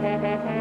Música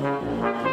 Música